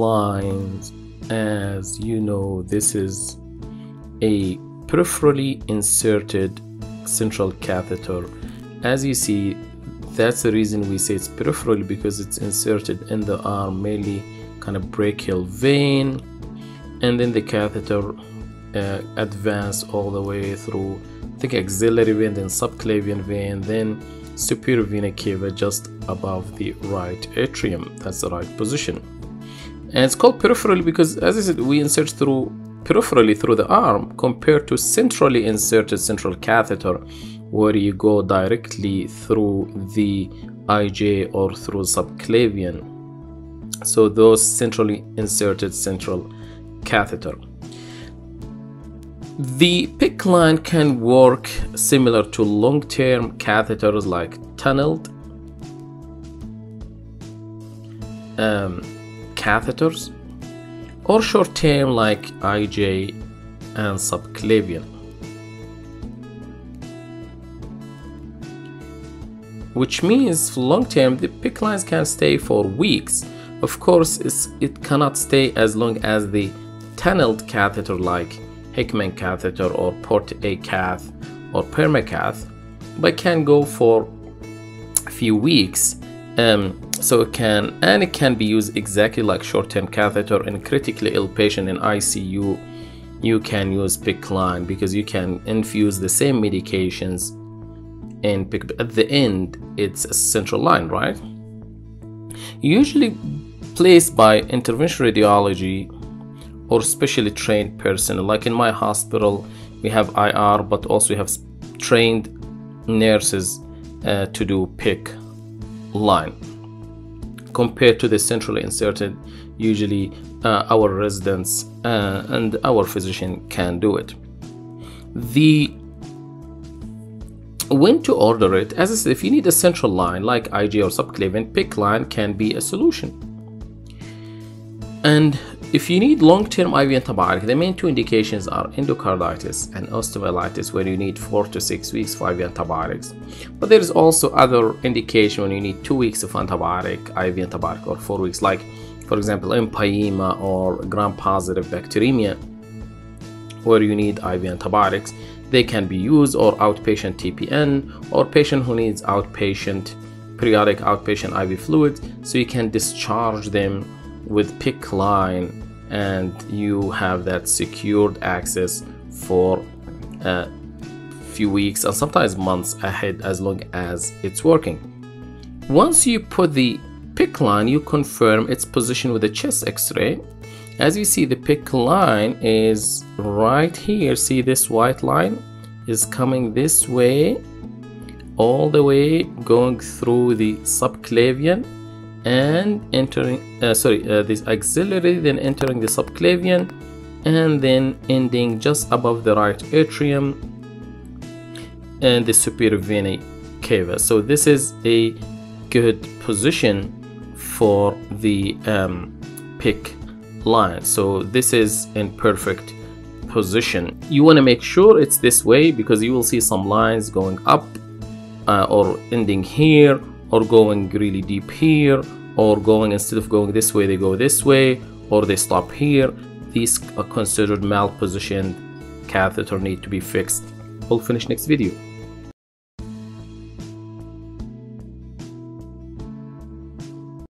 lines as you know this is a peripherally inserted central catheter. As you see that's the reason we say it's peripheral because it's inserted in the arm mainly kind of brachial vein and then the catheter uh, all the way through I think axillary vein then subclavian vein then superior vena cava just above the right atrium. That's the right position and it's called peripherally because as I said we insert through peripherally through the arm compared to centrally inserted central catheter where you go directly through the IJ or through subclavian. So those centrally inserted central catheter. The PICC line can work similar to long-term catheters like tunneled um, catheters or short-term like IJ and subclavian. Which means for long-term the PICC lines can stay for weeks. Of course it cannot stay as long as the tunneled catheter like Hickman catheter or port A cath or permacath but can go for a few weeks um, so it can and it can be used exactly like short-term catheter in critically ill patient in ICU you can use PICC line because you can infuse the same medications and PICC at the end it's a central line right? Usually placed by intervention radiology or specially trained person like in my hospital we have IR but also we have trained nurses uh, to do PICC line compared to the centrally inserted usually uh, our residents uh, and our physician can do it. The when to order it as I said if you need a central line like IJ or subclavian PICC line can be a solution and if you need long-term IV antibiotic, the main two indications are endocarditis and osteomyelitis where you need 4 to 6 weeks for IV antibiotics. But there is also other indication when you need 2 weeks of antibiotic, IV antibiotic or 4 weeks like for example empyema or gram-positive bacteremia where you need IV antibiotics. They can be used or outpatient TPN or patient who needs outpatient periodic outpatient IV fluids so you can discharge them with PICC line and you have that secured access for a few weeks and sometimes months ahead as long as it's working. Once you put the PICC line, you confirm its position with a chest x-ray. As you see, the PICC line is right here. See this white line is coming this way, all the way going through the subclavian and entering uh, sorry uh, this axillary then entering the subclavian and then ending just above the right atrium and the superior vena cava. So this is a good position for the um, PICC line. So this is in perfect position. You want to make sure it's this way because you will see some lines going up uh, or ending here or going really deep here or going instead of going this way they go this way or they stop here. These are considered malpositioned catheter need to be fixed. We'll finish next video